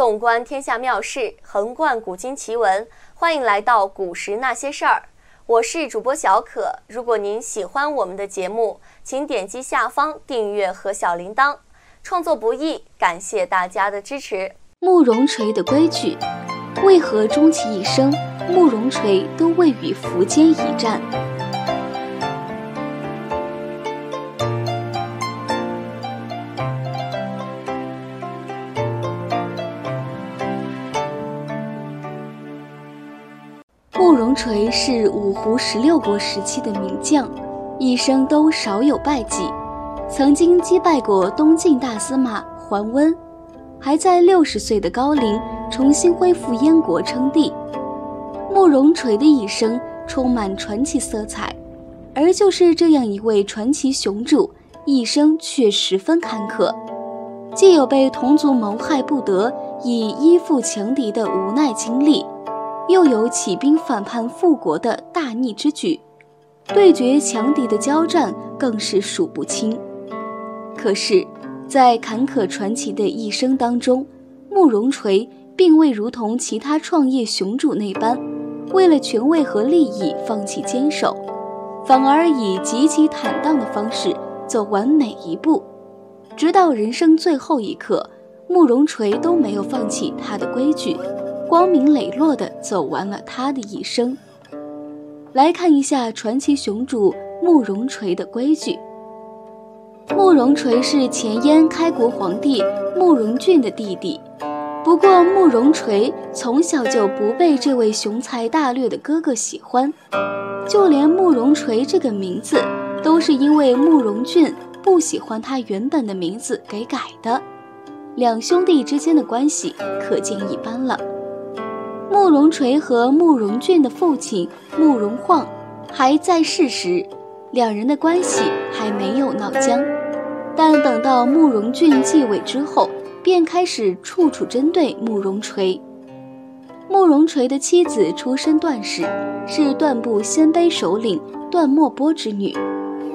纵观天下妙事，横贯古今奇闻，欢迎来到《古时那些事儿》。我是主播小可。如果您喜欢我们的节目，请点击下方订阅和小铃铛。创作不易，感谢大家的支持。慕容垂的规矩，为何终其一生，慕容垂都未与苻坚一战？慕容垂是五胡十六国时期的名将，一生都少有败绩，曾经击败过东晋大司马桓温，还在六十岁的高龄重新恢复燕国称帝。慕容垂的一生充满传奇色彩，而就是这样一位传奇雄主，一生却十分坎坷，既有被同族谋害不得以依附强敌的无奈经历。又有起兵反叛复国的大逆之举，对决强敌的交战更是数不清。可是，在坎坷传奇的一生当中，慕容垂并未如同其他创业雄主那般，为了权位和利益放弃坚守，反而以极其坦荡的方式走完每一步，直到人生最后一刻，慕容垂都没有放弃他的规矩。光明磊落地走完了他的一生。来看一下传奇雄主慕容垂的规矩。慕容垂是前燕开国皇帝慕容俊的弟弟，不过慕容垂从小就不被这位雄才大略的哥哥喜欢，就连慕容垂这个名字都是因为慕容俊不喜欢他原本的名字给改的。两兄弟之间的关系可见一斑了。慕容垂和慕容俊的父亲慕容晃还在世时，两人的关系还没有闹僵。但等到慕容俊继位之后，便开始处处针对慕容垂。慕容垂的妻子出身段氏，是段部鲜卑首领段莫波之女，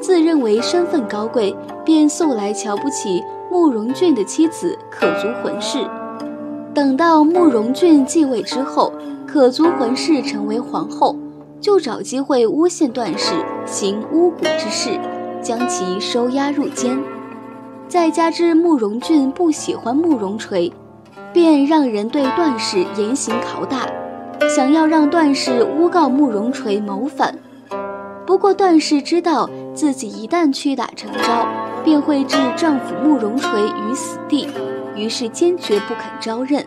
自认为身份高贵，便素来瞧不起慕容俊的妻子可族浑氏。等到慕容俊继位之后，可族浑氏成为皇后，就找机会诬陷段氏行巫蛊之事，将其收押入监。再加之慕容俊不喜欢慕容垂，便让人对段氏严刑拷打，想要让段氏诬告慕容垂谋反。不过段氏知道自己一旦屈打成招，便会置丈夫慕容垂于死地。于是坚决不肯招认。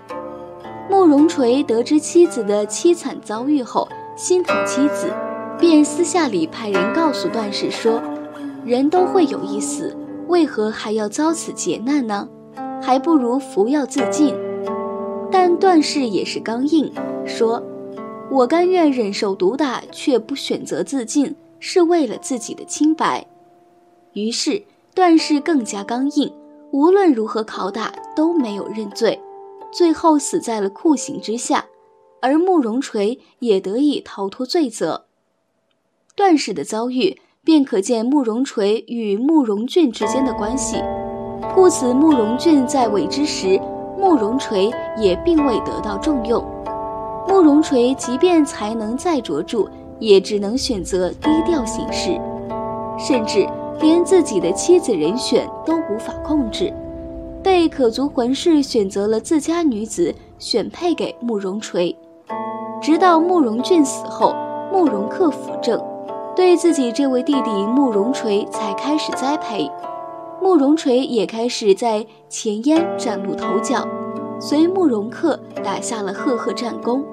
慕容垂得知妻子的凄惨遭遇后，心疼妻子，便私下里派人告诉段氏说：“人都会有一死，为何还要遭此劫难呢？还不如服药自尽。”但段氏也是刚硬，说：“我甘愿忍受毒打，却不选择自尽，是为了自己的清白。”于是段氏更加刚硬。无论如何拷打都没有认罪，最后死在了酷刑之下，而慕容垂也得以逃脱罪责。段氏的遭遇便可见慕容垂与慕容俊之间的关系，故此慕容俊在位之时，慕容垂也并未得到重用。慕容垂即便才能再卓著，也只能选择低调行事，甚至。连自己的妻子人选都无法控制，被可族浑氏选择了自家女子选配给慕容垂。直到慕容俊死后，慕容恪辅政，对自己这位弟弟慕容垂才开始栽培。慕容垂也开始在前燕崭露头角，随慕容恪打下了赫赫战功。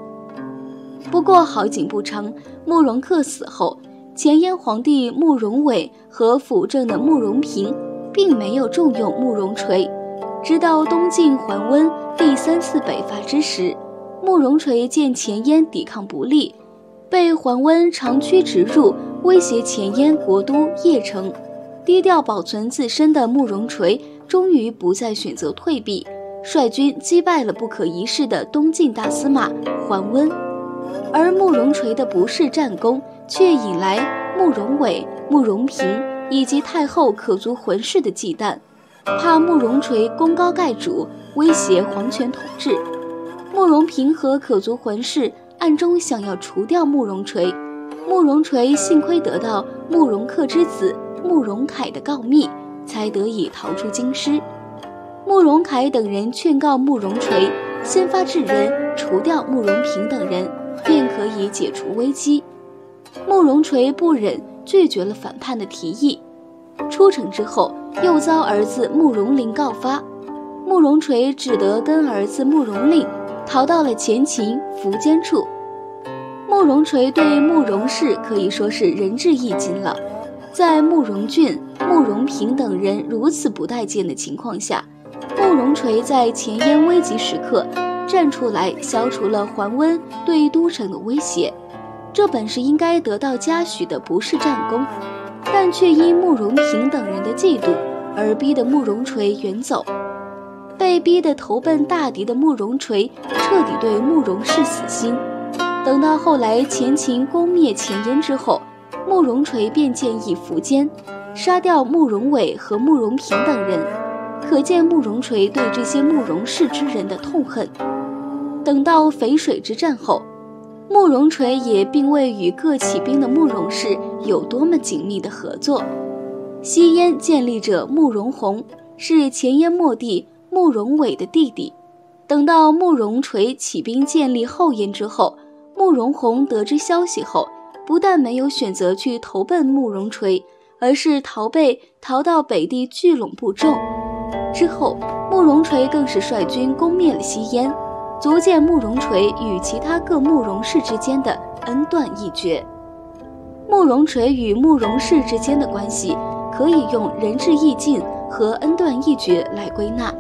不过好景不长，慕容恪死后。前燕皇帝慕容伟和辅政的慕容平，并没有重用慕容垂。直到东晋桓温第三次北伐之时，慕容垂见前燕抵抗不利，被桓温长驱直入，威胁前燕国都邺城。低调保存自身的慕容垂，终于不再选择退避，率军击败了不可一世的东晋大司马桓温。而慕容垂的不世战功。却引来慕容伟、慕容平以及太后可族浑氏的忌惮，怕慕容垂功高盖主，威胁皇权统治。慕容平和可族魂氏暗中想要除掉慕容垂，慕容垂幸亏得到慕容恪之子慕容凯的告密，才得以逃出京师。慕容凯等人劝告慕容垂先发制人，除掉慕容平等人，便可以解除危机。慕容垂不忍，拒绝了反叛的提议。出城之后，又遭儿子慕容麟告发，慕容垂只得跟儿子慕容令逃到了前秦苻坚处。慕容垂对慕容氏可以说是仁至义尽了，在慕容俊、慕容平等人如此不待见的情况下，慕容垂在前燕危急时刻站出来，消除了桓温对都城的威胁。这本是应该得到嘉许的不是战功，但却因慕容平等人的嫉妒而逼得慕容垂远走。被逼得投奔大敌的慕容垂彻底对慕容氏死心。等到后来前秦攻灭前燕之后，慕容垂便建议苻坚杀掉慕容伟和慕容平等人，可见慕容垂对这些慕容氏之人的痛恨。等到淝水之战后。慕容垂也并未与各起兵的慕容氏有多么紧密的合作。西燕建立者慕容宏是前燕末帝慕容伟的弟弟。等到慕容垂起兵建立后燕之后，慕容宏得知消息后，不但没有选择去投奔慕容垂，而是逃被逃到北地聚拢部众。之后，慕容垂更是率军攻灭了西燕。足见慕容垂与其他各慕容氏之间的恩断义绝。慕容垂与慕容氏之间的关系，可以用仁至义尽和恩断义绝来归纳。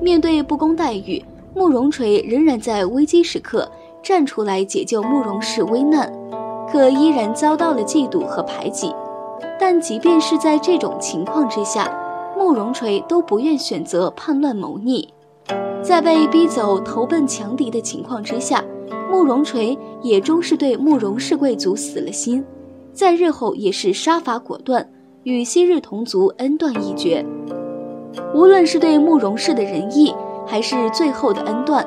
面对不公待遇，慕容垂仍然在危机时刻站出来解救慕容氏危难，可依然遭到了嫉妒和排挤。但即便是在这种情况之下，慕容垂都不愿选择叛乱谋逆。在被逼走投奔强敌的情况之下，慕容垂也终是对慕容氏贵族死了心，在日后也是杀伐果断，与昔日同族恩断义绝。无论是对慕容氏的仁义，还是最后的恩断，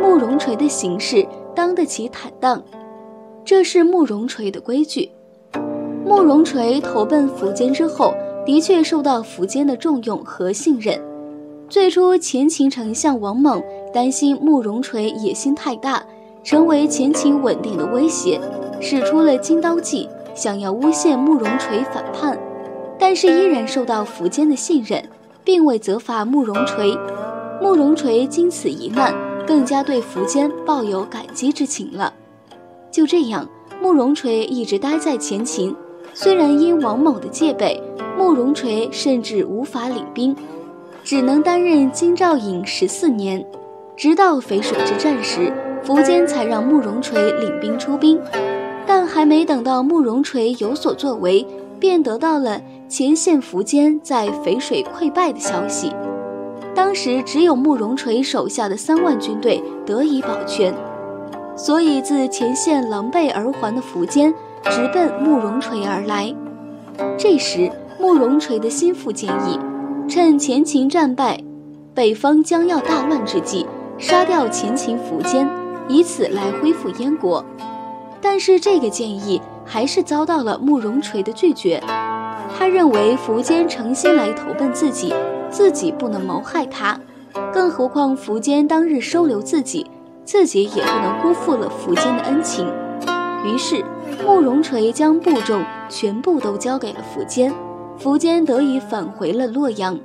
慕容垂的行事当得起坦荡，这是慕容垂的规矩。慕容垂投奔苻坚之后，的确受到苻坚的重用和信任。最初，前秦丞相王猛担心慕容垂野心太大，成为前秦稳定的威胁，使出了金刀计，想要诬陷慕容垂反叛。但是依然受到苻坚的信任，并未责罚慕容垂。慕容垂经此一难，更加对苻坚抱有感激之情了。就这样，慕容垂一直待在前秦。虽然因王猛的戒备，慕容垂甚至无法领兵。只能担任京兆尹十四年，直到淝水之战时，苻坚才让慕容垂领兵出兵。但还没等到慕容垂有所作为，便得到了前线苻坚在淝水溃败的消息。当时只有慕容垂手下的三万军队得以保全，所以自前线狼狈而还的苻坚直奔慕容垂而来。这时，慕容垂的心腹建议。趁前秦战败，北方将要大乱之际，杀掉前秦苻坚，以此来恢复燕国。但是这个建议还是遭到了慕容垂的拒绝。他认为苻坚诚心来投奔自己，自己不能谋害他。更何况苻坚当日收留自己，自己也不能辜负了苻坚的恩情。于是慕容垂将部众全部都交给了苻坚。苻坚得以返回了洛阳。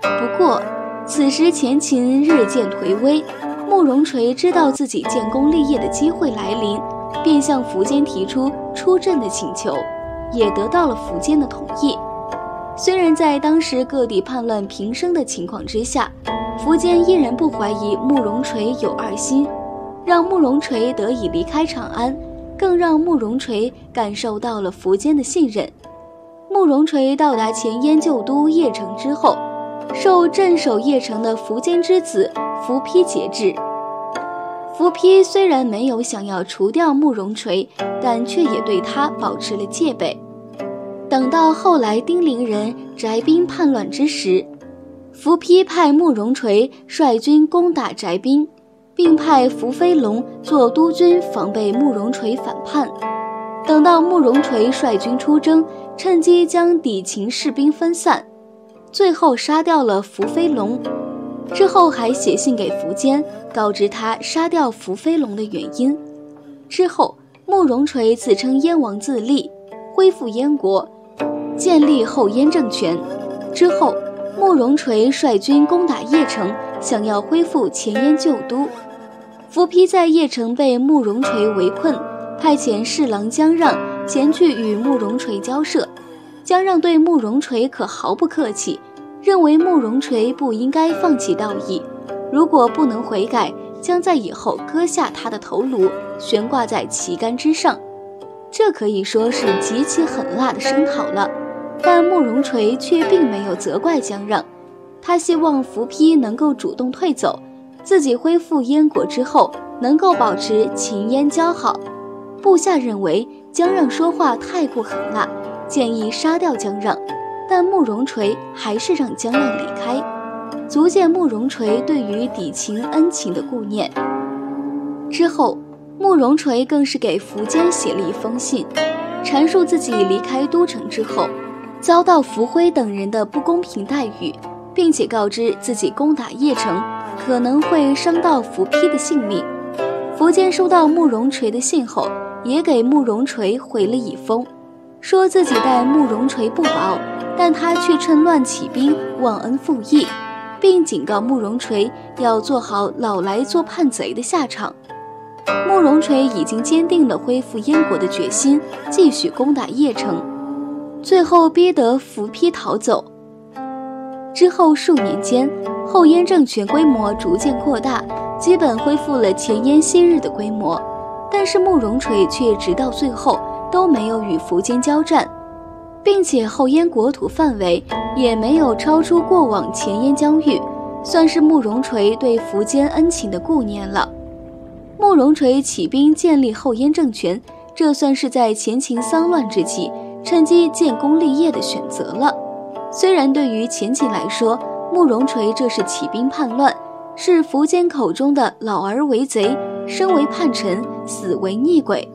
不过，此时前秦日渐颓危，慕容垂知道自己建功立业的机会来临，便向苻坚提出出阵的请求，也得到了苻坚的同意。虽然在当时各地叛乱频生的情况之下，苻坚依然不怀疑慕容垂有二心，让慕容垂得以离开长安，更让慕容垂感受到了苻坚的信任。慕容垂到达前燕旧都邺城之后，受镇守邺城的苻坚之子苻丕节制。苻丕虽然没有想要除掉慕容垂，但却也对他保持了戒备。等到后来丁陵人翟兵叛乱之时，苻丕派慕容垂率军攻打翟兵，并派伏飞龙做督军防备慕容垂反叛。等到慕容垂率军出征，趁机将敌秦士兵分散，最后杀掉了伏飞龙。之后还写信给苻坚，告知他杀掉伏飞龙的原因。之后，慕容垂自称燕王自立，恢复燕国，建立后燕政权。之后。慕容垂率军攻打邺城，想要恢复前燕旧都。伏丕在邺城被慕容垂围困，派遣侍郎江让前去与慕容垂交涉。江让对慕容垂可毫不客气，认为慕容垂不应该放弃道义，如果不能悔改，将在以后割下他的头颅，悬挂在旗杆之上。这可以说是极其狠辣的声讨了。但慕容垂却并没有责怪江让，他希望伏丕能够主动退走，自己恢复燕国之后能够保持秦燕交好。部下认为姜让说话太过狠辣，建议杀掉姜让，但慕容垂还是让姜让离开，足见慕容垂对于抵情恩情的顾念。之后，慕容垂更是给苻坚写了一封信，阐述自己离开都城之后。遭到伏辉等人的不公平待遇，并且告知自己攻打邺城可能会伤到伏丕的性命。苻坚收到慕容垂的信后，也给慕容垂回了一封，说自己待慕容垂不薄，但他却趁乱起兵，忘恩负义，并警告慕容垂要做好老来做叛贼的下场。慕容垂已经坚定了恢复燕国的决心，继续攻打邺城。最后逼得伏丕逃走。之后数年间，后燕政权规模逐渐扩大，基本恢复了前燕昔日的规模。但是慕容垂却直到最后都没有与苻坚交战，并且后燕国土范围也没有超出过往前燕疆域，算是慕容垂对苻坚恩情的顾念了。慕容垂起兵建立后燕政权，这算是在前秦丧乱之际。趁机建功立业的选择了。虽然对于前秦来说，慕容垂这是起兵叛乱，是苻坚口中的老儿为贼，生为叛臣，死为逆鬼，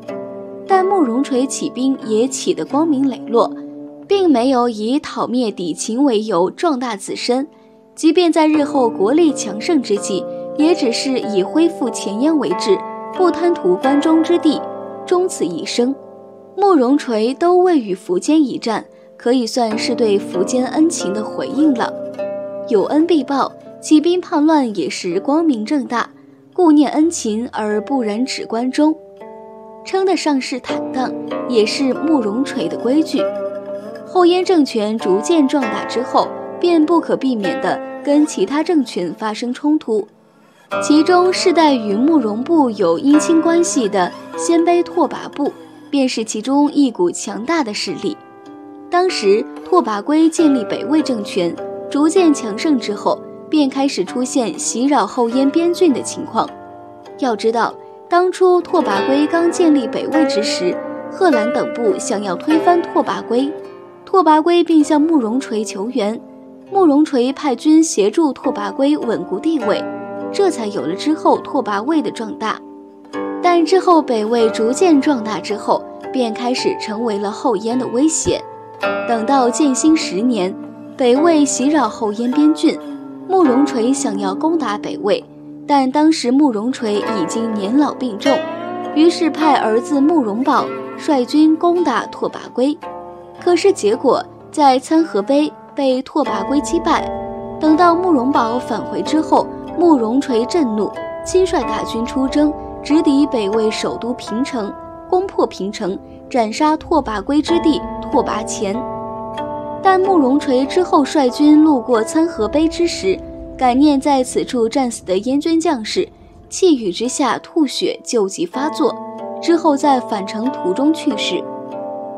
但慕容垂起兵也起得光明磊落，并没有以讨灭敌秦为由壮大自身。即便在日后国力强盛之际，也只是以恢复前燕为志，不贪图关中之地，终此一生。慕容垂都未与苻坚一战，可以算是对苻坚恩情的回应了。有恩必报，起兵叛乱也是光明正大，顾念恩情而不染指关中，称得上是坦荡，也是慕容垂的规矩。后燕政权逐渐壮大之后，便不可避免地跟其他政权发生冲突，其中世代与慕容部有姻亲关系的鲜卑拓跋部。便是其中一股强大的势力。当时拓跋圭建立北魏政权，逐渐强盛之后，便开始出现袭扰后燕边郡的情况。要知道，当初拓跋圭刚建立北魏之时，贺兰等部想要推翻拓跋圭，拓跋圭并向慕容垂求援，慕容垂派军协助拓跋圭稳固地位，这才有了之后拓跋魏的壮大。但之后北魏逐渐壮大之后，便开始成为了后燕的威胁。等到建兴十年，北魏袭扰后燕边郡，慕容垂想要攻打北魏，但当时慕容垂已经年老病重，于是派儿子慕容宝率军攻打拓跋圭。可是结果在参合碑被拓跋圭击败。等到慕容宝返回之后，慕容垂震怒，亲率大军出征。直抵北魏首都平城，攻破平城，斩杀拓跋圭之弟拓跋虔。但慕容垂之后率军路过参合碑之时，感念在此处战死的燕军将士，气郁之下吐血，旧疾发作，之后在返程途中去世。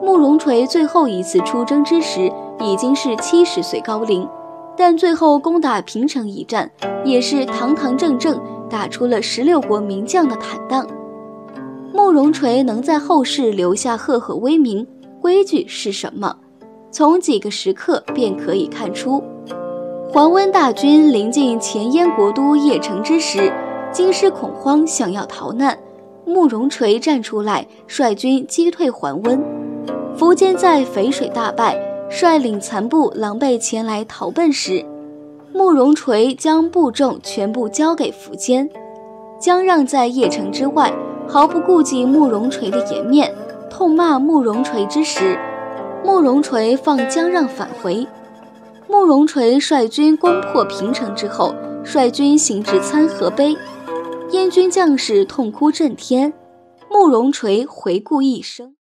慕容垂最后一次出征之时，已经是七十岁高龄，但最后攻打平城一战，也是堂堂正正。打出了十六国名将的坦荡，慕容垂能在后世留下赫赫威名，规矩是什么？从几个时刻便可以看出。桓温大军临近前燕国都邺城之时，京师恐慌，想要逃难。慕容垂站出来，率军击退桓温。苻坚在淝水大败，率领残部狼狈前来逃奔时，慕容垂将部众全部交给苻坚，将让在邺城之外，毫不顾忌慕容垂的颜面，痛骂慕容垂之时，慕容垂放江让返回。慕容垂率军攻破平城之后，率军行至参合碑。燕军将士痛哭震天，慕容垂回顾一生。